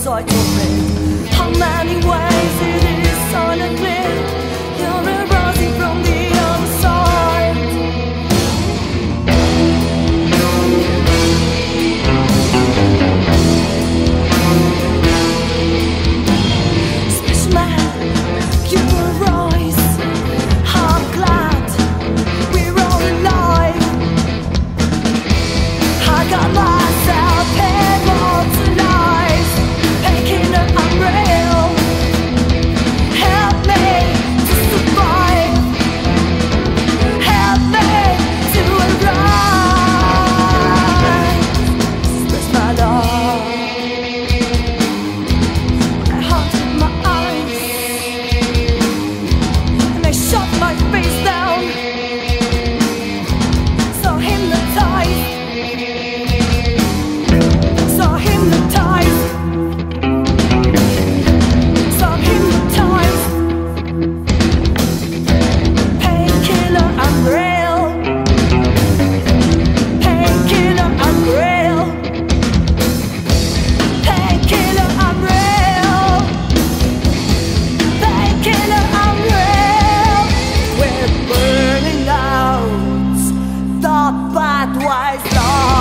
side of me. How many ways? tua was.